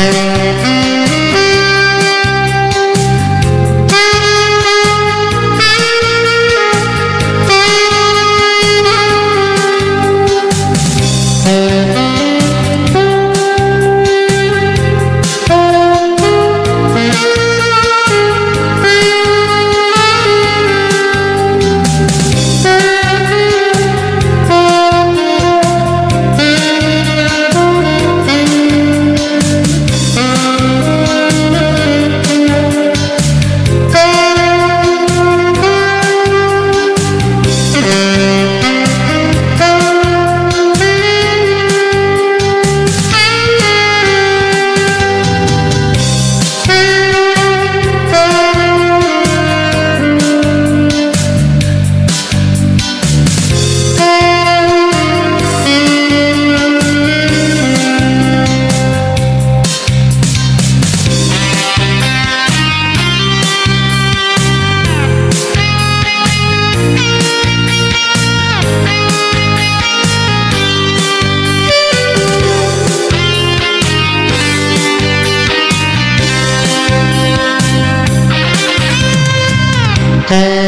Thank है